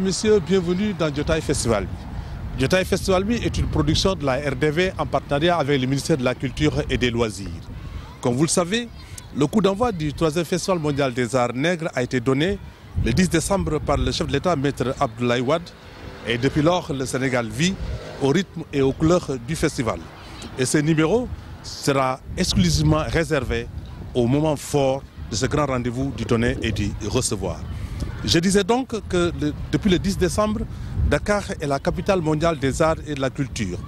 Messieurs, bienvenue dans Jotai Festival. Jotai Festival est une production de la RDV en partenariat avec le ministère de la Culture et des Loisirs. Comme vous le savez, le coup d'envoi du 3e Festival mondial des arts nègres a été donné le 10 décembre par le chef de l'État, Maître Abdoulaye Wade. Et depuis lors, le Sénégal vit au rythme et aux couleurs du festival. Et ce numéro sera exclusivement réservé au moment fort de ce grand rendez-vous du donner et du recevoir. Je disais donc que depuis le 10 décembre, Dakar est la capitale mondiale des arts et de la culture.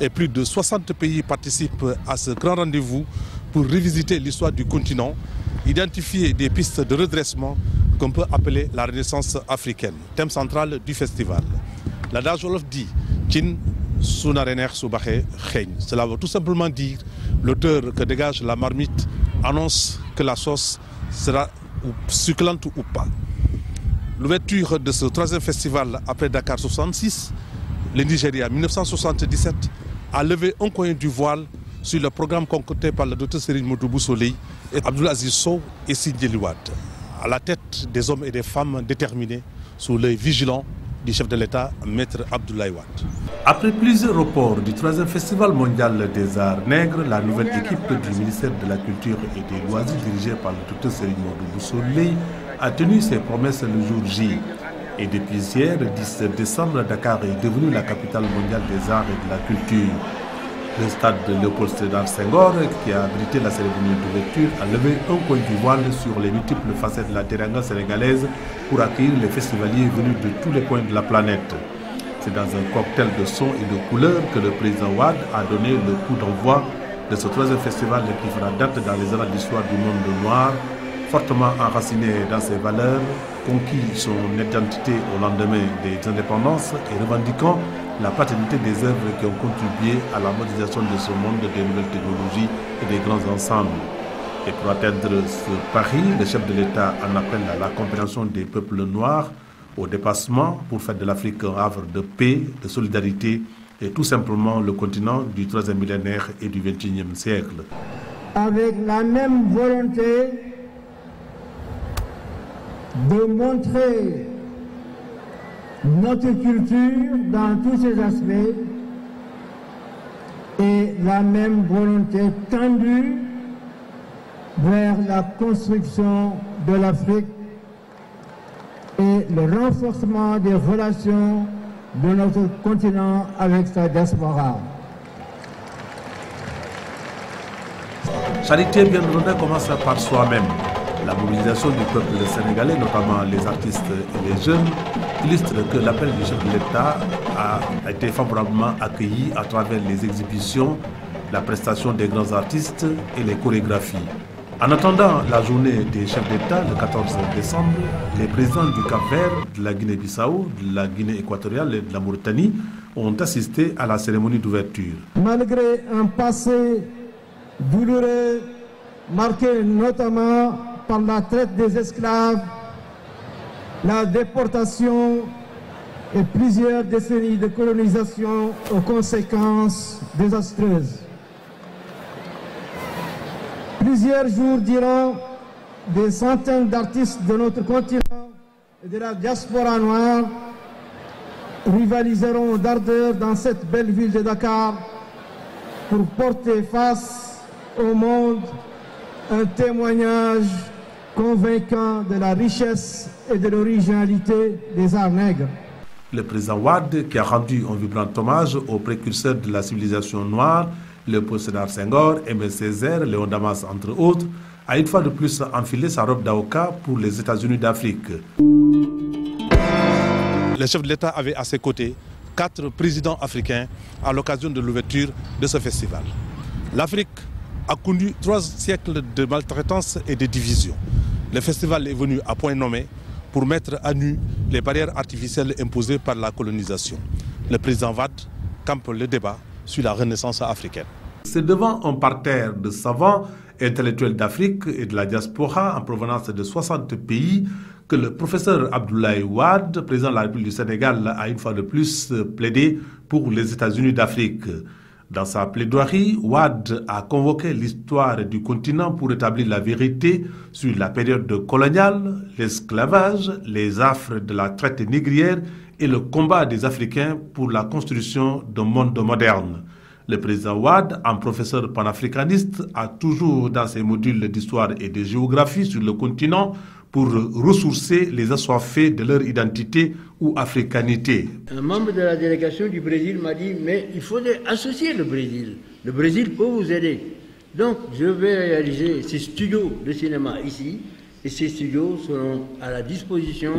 Et plus de 60 pays participent à ce grand rendez-vous pour revisiter l'histoire du continent, identifier des pistes de redressement qu'on peut appeler la renaissance africaine, thème central du festival. L'adage Wolof dit Chin Cela veut tout simplement dire l'auteur que dégage la marmite annonce que la sauce sera succulente ou pas. L'ouverture de ce troisième festival après Dakar 66, le Nigeria 1977 a levé un coin du voile sur le programme concocté par le docteur Serine Moudou Soleil et Abdulaziz Sow et Sidi à la tête des hommes et des femmes déterminés sous l'œil vigilant du chef de l'État, Maître Abdoulaye Wade. Après plusieurs reports du troisième Festival mondial des arts nègres, la nouvelle équipe du ministère de la Culture et des Loisirs dirigée par le docteur Serine Moudou Soleil a tenu ses promesses le jour J. Et depuis hier, le 17 décembre, Dakar est devenu la capitale mondiale des arts et de la culture. Le stade de Léopold Sédar Senghor, qui a abrité la cérémonie d'ouverture, a levé un coin du voile sur les multiples facettes de la teranga sénégalaise pour accueillir les festivaliers venus de tous les coins de la planète. C'est dans un cocktail de sons et de couleurs que le président Ouad a donné le coup d'envoi de ce troisième festival qui fera date dans les années d'histoire du monde noir fortement enraciné dans ses valeurs, conquis son identité au lendemain des indépendances et revendiquant la paternité des œuvres qui ont contribué à la modernisation de ce monde des nouvelles technologies et des grands ensembles. Et pour atteindre ce pari, le chef de l'État en appelle à la compréhension des peuples noirs, au dépassement pour faire de l'Afrique un havre de paix, de solidarité et tout simplement le continent du troisième millénaire et du XXIe siècle. Avec la même volonté de montrer notre culture dans tous ses aspects et la même volonté tendue vers la construction de l'Afrique et le renforcement des relations de notre continent avec sa diaspora. Charité bien ordonnée commence par soi-même. La mobilisation du peuple sénégalais, notamment les artistes et les jeunes, illustre que l'appel du chef de l'État a été favorablement accueilli à travers les exhibitions, la prestation des grands artistes et les chorégraphies. En attendant la journée des chefs d'État, le 14 décembre, les présidents du Cap-Vert, de la Guinée-Bissau, de la Guinée équatoriale et de la Mauritanie ont assisté à la cérémonie d'ouverture. Malgré un passé douloureux, marqué notamment par la traite des esclaves, la déportation et plusieurs décennies de colonisation aux conséquences désastreuses. Plusieurs jours durant, des centaines d'artistes de notre continent et de la diaspora noire rivaliseront d'ardeur dans cette belle ville de Dakar pour porter face au monde un témoignage convaincant de la richesse et de l'originalité des arts nègres. Le président Ouad, qui a rendu un vibrant hommage aux précurseurs de la civilisation noire, le Sédar Senghor, Aimé Césaire, Léon Damas, entre autres, a une fois de plus enfilé sa robe d'Aoka pour les États-Unis d'Afrique. Le chef de l'État avait à ses côtés quatre présidents africains à l'occasion de l'ouverture de ce festival. L'Afrique a connu trois siècles de maltraitance et de division. Le festival est venu à point nommé pour mettre à nu les barrières artificielles imposées par la colonisation. Le président Wad campe le débat sur la renaissance africaine. C'est devant un parterre de savants intellectuels d'Afrique et de la diaspora en provenance de 60 pays que le professeur Abdoulaye Wade, président de la République du Sénégal, a une fois de plus plaidé pour les États-Unis d'Afrique. Dans sa plaidoirie, Ouad a convoqué l'histoire du continent pour établir la vérité sur la période coloniale, l'esclavage, les affres de la traite négrière et le combat des Africains pour la construction d'un monde moderne. Le président Ouad, un professeur panafricaniste, a toujours dans ses modules d'histoire et de géographie sur le continent pour ressourcer les assoiffés de leur identité ou africanité. Un membre de la délégation du Brésil m'a dit mais il faudrait associer le Brésil. Le Brésil peut vous aider. Donc je vais réaliser ces studios de cinéma ici et ces studios seront à la disposition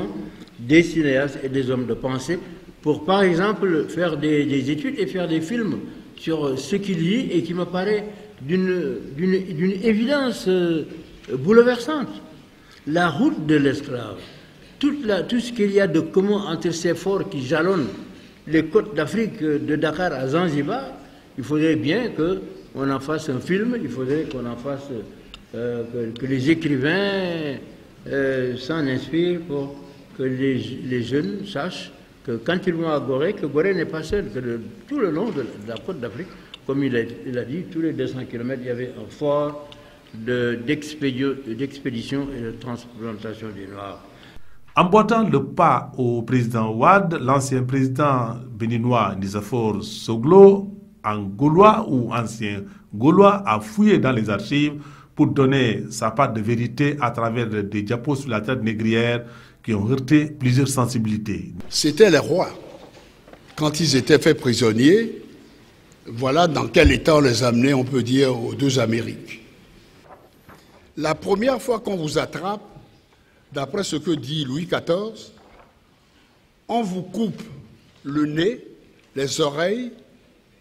des cinéastes et des hommes de pensée pour par exemple faire des, études et faire des films sur ce qu'il dit et qui me paraît d'une évidence euh, bouleversante la route de l'esclave, tout, ce qu'il y a de commun entre ces forts qui jalonnent les côtes d'Afrique de Dakar à Zanzibar, il faudrait bien qu'on en fasse un film, il faudrait qu'on en fasse, euh, que, les écrivains euh, s'en inspirent pour que les, jeunes sachent que quand ils vont à Gorée, que Gorée n'est pas seul, que tout le long de, la côte d'Afrique, comme il a, dit, tous les 200 km, il y avait un fort, d'expédition et de transplantation du noir. boitant le pas au président Ouad, l'ancien président béninois Nisafor Soglo, en gaulois ou ancien gaulois, a fouillé dans les archives pour donner sa part de vérité à travers des diapos sur la tête négrière qui ont heurté plusieurs sensibilités. C'était les rois. Quand ils étaient faits prisonniers, voilà dans quel état on les amenait, on peut dire, aux deux Amériques. La première fois qu'on vous attrape, d'après ce que dit Louis XIV, on vous coupe le nez, les oreilles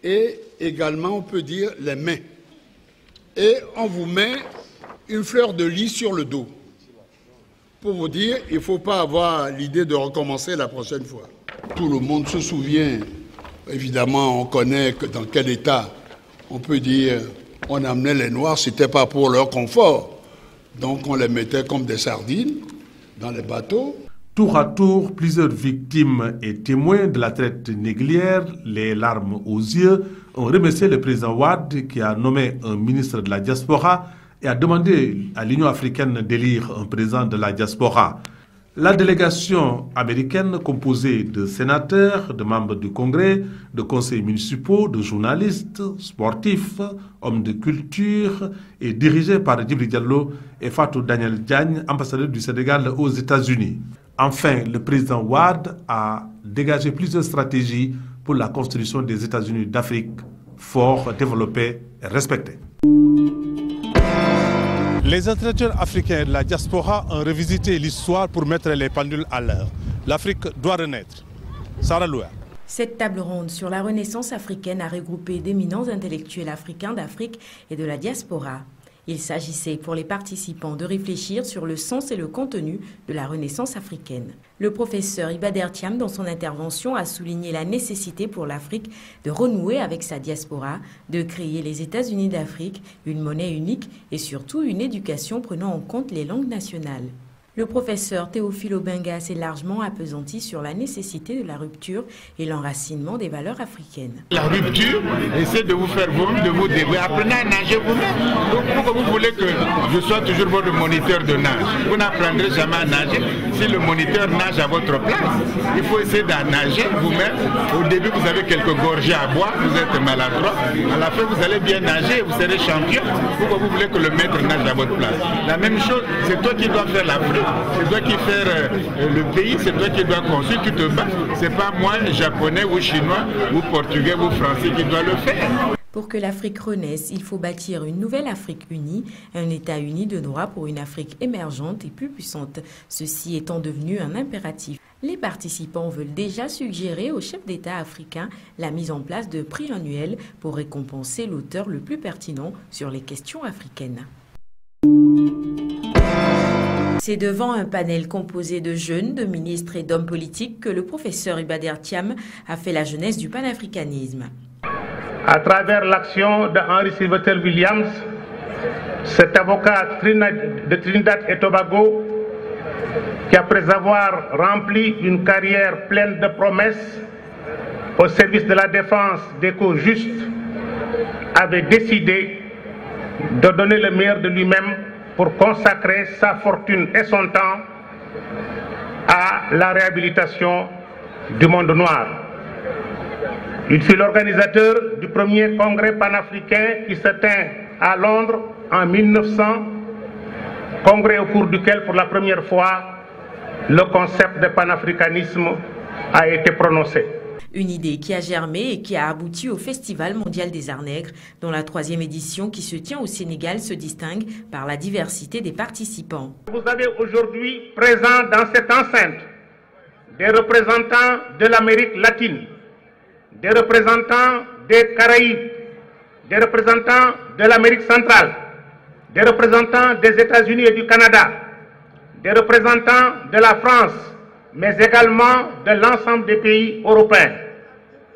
et également, on peut dire, les mains. Et on vous met une fleur de lis sur le dos pour vous dire il ne faut pas avoir l'idée de recommencer la prochaine fois. Tout le monde se souvient, évidemment, on connaît que dans quel état on peut dire on amenait les Noirs, ce n'était pas pour leur confort, donc on les mettait comme des sardines dans les bateaux. Tour à tour, plusieurs victimes et témoins de la traite négrière, les larmes aux yeux, ont remercié le président Ouad qui a nommé un ministre de la diaspora et a demandé à l'Union africaine d'élire un président de la diaspora. La délégation américaine, composée de sénateurs, de membres du Congrès, de conseils municipaux, de journalistes, sportifs, hommes de culture, est dirigée par Djibril Diallo et Fatou Daniel Diagne, ambassadeur du Sénégal aux États-Unis. Enfin, le président Ouad a dégagé plusieurs stratégies pour la construction des États-Unis d'Afrique, forts, développés et respectés. Les intellectuels africains de la diaspora ont revisité l'histoire pour mettre les pendules à l'heure. L'Afrique doit renaître. Sarah Loua. Cette table ronde sur la renaissance africaine a regroupé d'éminents intellectuels africains d'Afrique et de la diaspora. Il s'agissait pour les participants de réfléchir sur le sens et le contenu de la Renaissance africaine. Le professeur Ibader Thiam, dans son intervention, a souligné la nécessité pour l'Afrique de renouer avec sa diaspora, de créer les États-Unis d'Afrique, une monnaie unique et surtout une éducation prenant en compte les langues nationales. Le professeur Théophile Obenga s'est largement appesanti sur la nécessité de la rupture et l'enracinement des valeurs africaines. La rupture, c'est de vous faire vous de vous débrouiller. Apprenez à nager vous-même. Pourquoi vous voulez que je sois toujours votre moniteur de nage Vous n'apprendrez jamais à nager si le moniteur nage à votre place. Il faut essayer d'en nager vous-même. Au début, vous avez quelques gorgées à boire, vous êtes maladroit. À la fin, vous allez bien nager, vous serez champion. Pourquoi vous voulez que le maître nage à votre place? La même chose, c'est toi qui dois faire la fruit c'est toi qui fais euh, le pays, c'est toi qui dois construire, tu te bats. C'est pas moi, japonais ou chinois ou portugais ou français qui dois le faire. Pour que l'Afrique renaisse, il faut bâtir une nouvelle Afrique unie, un État uni de droit pour une Afrique émergente et plus puissante, ceci étant devenu un impératif. Les participants veulent déjà suggérer aux chefs d'État africains la mise en place de prix annuels pour récompenser l'auteur le plus pertinent sur les questions africaines. C'est devant un panel composé de jeunes, de ministres et d'hommes politiques que le professeur Ibader Thiam a fait la jeunesse du panafricanisme. À travers l'action de Henry Silvertel Williams, cet avocat de Trinidad et Tobago, qui après avoir rempli une carrière pleine de promesses au service de la défense des causes justes, avait décidé de donner le meilleur de lui-même pour consacrer sa fortune et son temps à la réhabilitation du monde noir. Il fut l'organisateur du premier congrès panafricain qui se à Londres en 1900, congrès au cours duquel pour la première fois le concept de panafricanisme a été prononcé. Une idée qui a germé et qui a abouti au Festival mondial des arts nègres, dont la troisième édition qui se tient au Sénégal se distingue par la diversité des participants. Vous avez aujourd'hui présent dans cette enceinte des représentants de l'Amérique latine, des représentants des Caraïbes, des représentants de l'Amérique centrale, des représentants des États-Unis et du Canada, des représentants de la France, mais également de l'ensemble des pays européens.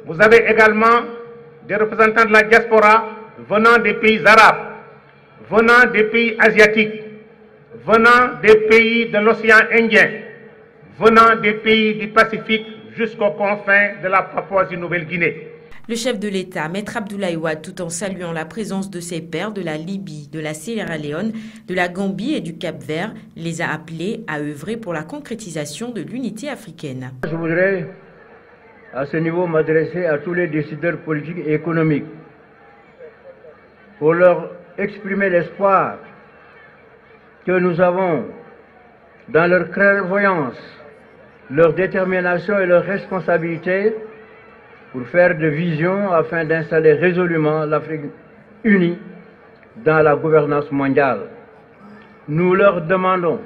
Vous avez également des représentants de la diaspora venant des pays arabes, venant des pays asiatiques, venant des pays de l'océan Indien, venant des pays du Pacifique jusqu'aux confins de la Papouasie-Nouvelle-Guinée. Le chef de l'État, Maître Abdoulaye Wade, tout en saluant la présence de ses pairs de la Libye, de la Sierra Leone, de la Gambie et du Cap-Vert, les a appelés à œuvrer pour la concrétisation de l'unité africaine. Je voudrais à ce niveau m'adresser à tous les décideurs politiques et économiques pour leur exprimer l'espoir que nous avons dans leur clairvoyance, leur détermination et leur responsabilité pour faire de vision afin d'installer résolument l'Afrique unie dans la gouvernance mondiale. Nous leur demandons,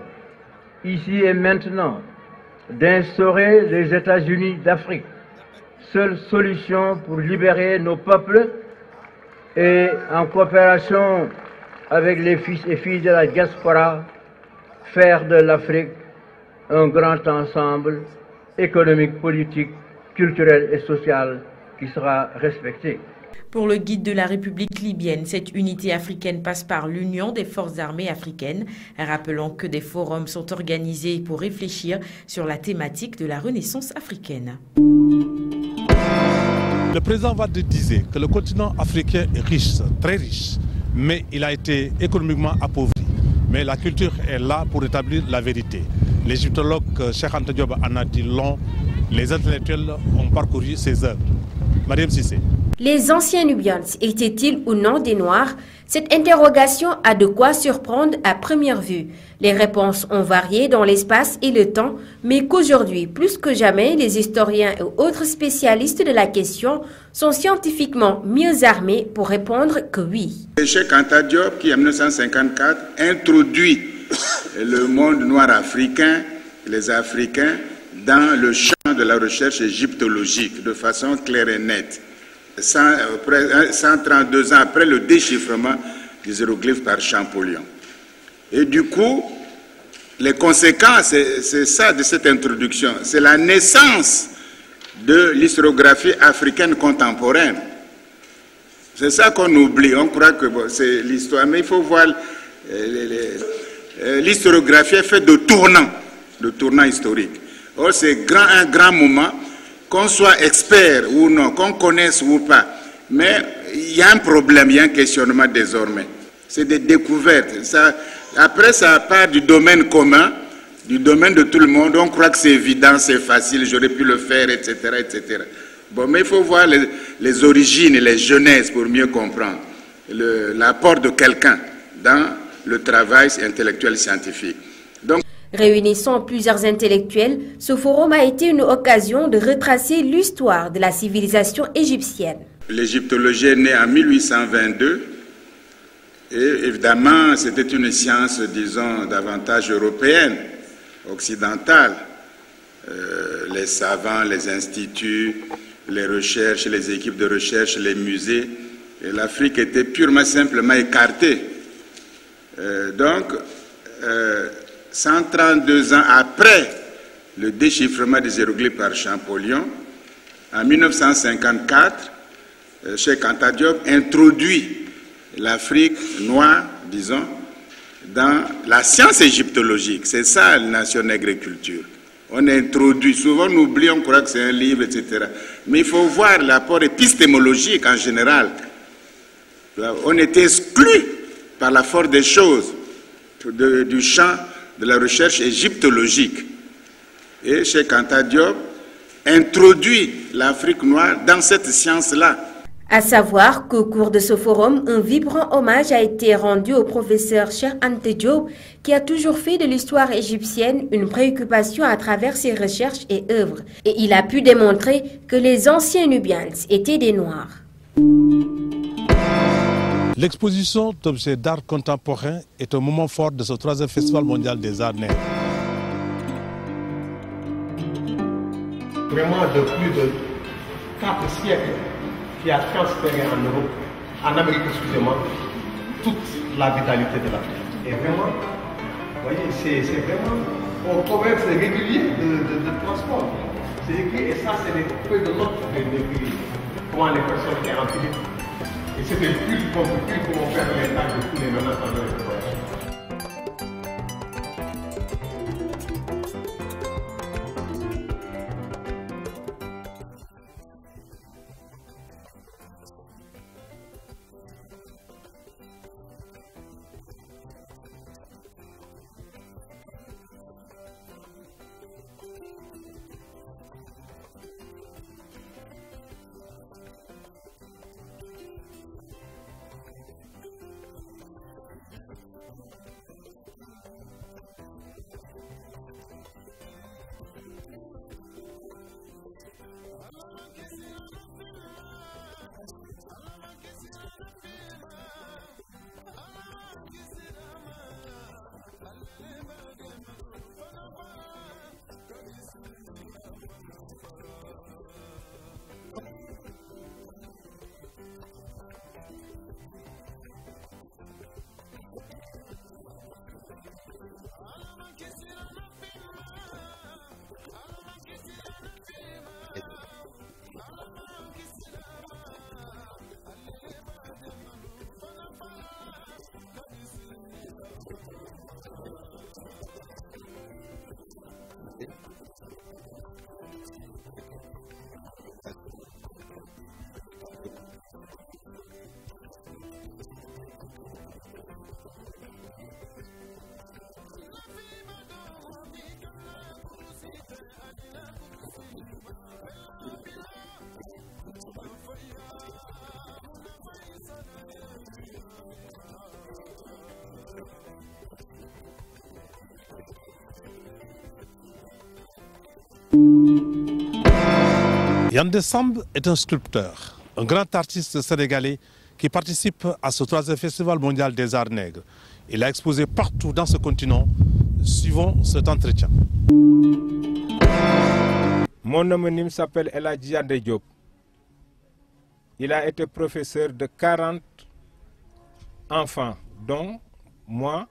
ici et maintenant, d'instaurer les États-Unis d'Afrique, seule solution pour libérer nos peuples et en coopération avec les fils et filles de la diaspora, faire de l'Afrique un grand ensemble économique, politique, culturel et social qui sera respecté. Pour le guide de la République libyenne, cette unité africaine passe par l'union des forces armées africaines, rappelant que des forums sont organisés pour réfléchir sur la thématique de la renaissance africaine. Le président Wade disait que le continent africain est riche, très riche, mais il a été économiquement appauvri. Mais la culture est là pour établir la vérité. L'égyptologue Cheikh Anta Diop en a dit long les intellectuels ont parcouru ces œuvres. Mariam Sissé. Les anciens Nubians étaient-ils ou non des Noirs? Cette interrogation a de quoi surprendre à première vue. Les réponses ont varié dans l'espace et le temps, mais qu'aujourd'hui, plus que jamais, les historiens et autres spécialistes de la question sont scientifiquement mieux armés pour répondre que oui. Cheikh Anta qui en 1954 introduit le monde noir africain, les Africains, dans le champ de la recherche égyptologique de façon claire et nette. 132 ans après le déchiffrement des hiéroglyphes par Champollion. Et du coup, les conséquences, c'est ça de cette introduction, c'est la naissance de l'historiographie africaine contemporaine. C'est ça qu'on oublie, on croit que c'est l'histoire, mais il faut voir, l'historiographie est faite de tournants, de tournants historiques. Or, c'est un grand moment, qu'on soit expert ou non, qu'on connaisse ou pas. Mais il y a un problème, il y a un questionnement désormais. C'est des découvertes. Après, ça part du domaine commun, du domaine de tout le monde. On croit que c'est évident, c'est facile, j'aurais pu le faire, etc., etc. Bon, mais il faut voir les, origines et les jeunesses pour mieux comprendre l'apport de quelqu'un dans le travail intellectuel scientifique. Réunissant plusieurs intellectuels, ce forum a été une occasion de retracer l'histoire de la civilisation égyptienne. L'égyptologie est née en 1822 et évidemment c'était une science, disons, davantage européenne, occidentale. Euh, les savants, les instituts, les recherches, les équipes de recherche, les musées. Et l'Afrique était purement simplement écartée. Euh, donc, euh, 132 ans après le déchiffrement des hiéroglyphes par Champollion, en 1954, euh, Cheikh Anta Diop introduit l'Afrique noire, disons, dans la science égyptologique. C'est ça, la nation agriculture. On introduit, souvent on oublie, on croit que c'est un livre, etc. Mais il faut voir l'apport épistémologique en général On était exclus par la force des choses du champ de la recherche égyptologique. Et Cheikh Anta Diop introduit l'Afrique noire dans cette science-là. À savoir qu'au cours de ce forum, un vibrant hommage a été rendu au professeur Anta Diop, qui a toujours fait de l'histoire égyptienne une préoccupation à travers ses recherches et œuvres. Et il a pu démontrer que les anciens Nubians étaient des Noirs. L'exposition d'objets d'art contemporain est un moment fort de ce troisième festival mondial des arts nègres. Vraiment de plus de quatre siècles qui a transféré en Europe, en Amérique, excusez-moi, toute la vitalité de l'Afrique. Et vraiment, vous voyez, c'est vraiment au commerce régulier de, de, de transport. C'est et ça, c'est les feuilles de notes de comment les personnes qui remplissent et c'était plus compliqué pour faire tâches de tous les menaces pendant le Yann Dessambe est un sculpteur, un grand artiste sénégalais qui participe à ce troisième festival mondial des arts nègres. Il a exposé partout dans ce continent. Suivons cet entretien. Mon homonyme s'appelle Eladji Yandé Diop. Il a été professeur de 40 enfants, dont moi,